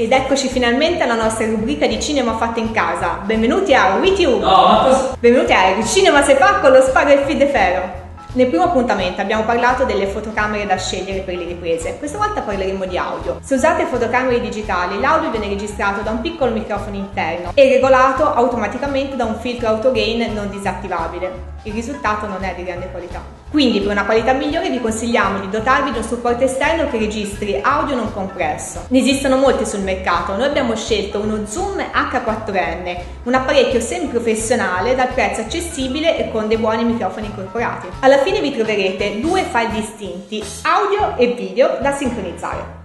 Ed eccoci finalmente alla nostra rubrica di cinema fatto in casa. Benvenuti a You! No, ma. Benvenuti a Cinema se fa con lo spago e il feed ferro. Nel primo appuntamento abbiamo parlato delle fotocamere da scegliere per le riprese, questa volta parleremo di audio. Se usate fotocamere digitali, l'audio viene registrato da un piccolo microfono interno e regolato automaticamente da un filtro autogain non disattivabile. Il risultato non è di grande qualità. Quindi per una qualità migliore vi consigliamo di dotarvi di un supporto esterno che registri audio non compresso. Ne esistono molti sul mercato, noi abbiamo scelto uno Zoom H4n, un apparecchio semi-professionale dal prezzo accessibile e con dei buoni microfoni incorporati. Alla fine vi troverete due file distinti, audio e video, da sincronizzare.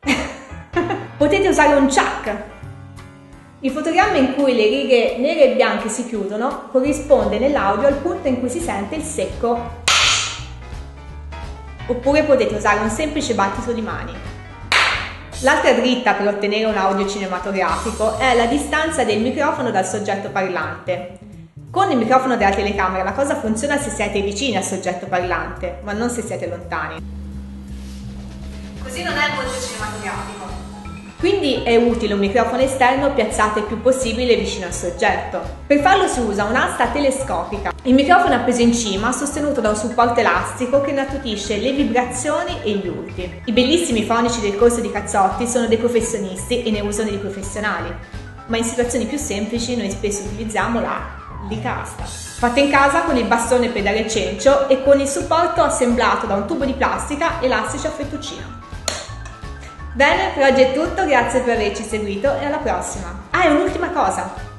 Potete usare un chuck. Il fotogramma in cui le righe nere e bianche si chiudono corrisponde nell'audio al punto in cui si sente il secco. Oppure potete usare un semplice battito di mani. L'altra dritta per ottenere un audio cinematografico è la distanza del microfono dal soggetto parlante. Con il microfono della telecamera la cosa funziona se siete vicini al soggetto parlante, ma non se siete lontani. Così non è molto cinematografico. Quindi è utile un microfono esterno piazzato il più possibile vicino al soggetto. Per farlo si usa un'asta telescopica. Il microfono è appeso in cima, sostenuto da un supporto elastico che attutisce le vibrazioni e gli urti. I bellissimi fonici del corso di Cazzotti sono dei professionisti e ne usano dei professionali, ma in situazioni più semplici noi spesso utilizziamo la licasta. Fatta in casa con il bastone pedale cencio e con il supporto assemblato da un tubo di plastica elastici a fettuccino. Bene, per oggi è tutto, grazie per averci seguito e alla prossima. Ah, e un'ultima cosa!